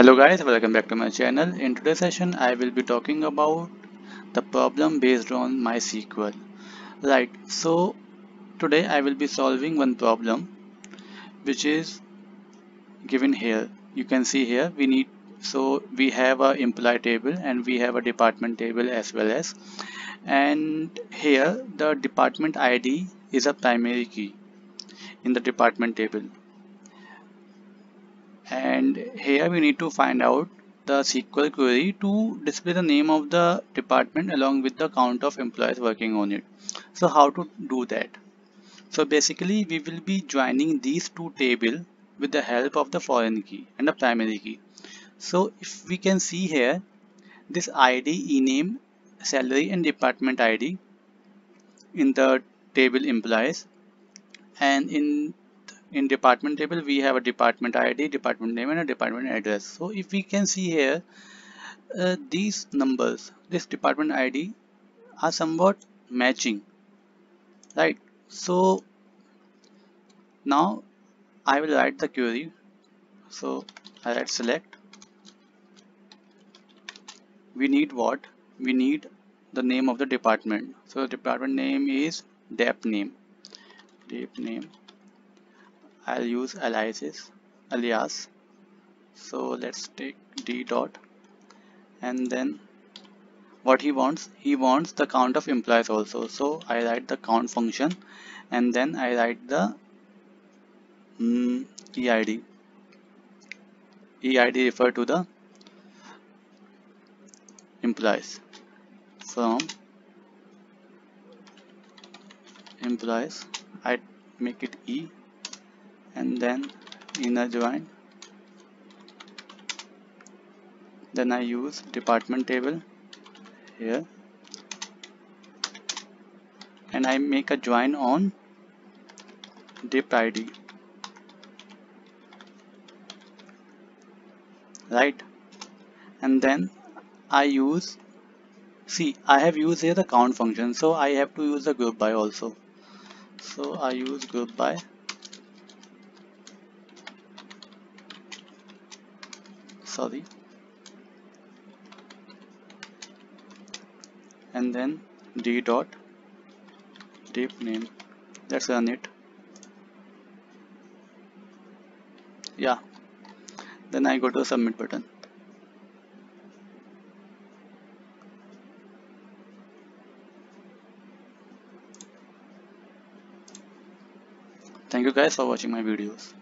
hello guys. Welcome back to my channel. In today's session i will be talking about the problem based on mysql. Right. So today i will be solving one problem which is given here. You can see here we need so we have a employee table and we have a department table as well as and here the department id is a primary key in the department table and here we need to find out the SQL query to display the name of the department along with the count of employees working on it. So how to do that? So basically we will be joining these two tables with the help of the foreign key and the primary key. So if we can see here this ID, ename, salary and department ID in the table employees and in in department table we have a department id department name and a department address. So if we can see here uh, these numbers this department id are somewhat matching right? So now i will write the query. So i write select. We need what? We need the name of the department. So the department name is dep name. Dep name I'll use aliases alias. So let's take d dot. And then what he wants he wants the count of employees also. So I write the count function and then I write the mm, EID EID refer to the employees. From employees I make it E then inner join then I use department table here and I make a join on dip ID right. And then I use see I have used here the count function so I have to use the group by also. So I use group by sorry. And then d dot dep name. Let's run it. Yeah. Then I go to submit button. Thank you guys for watching my videos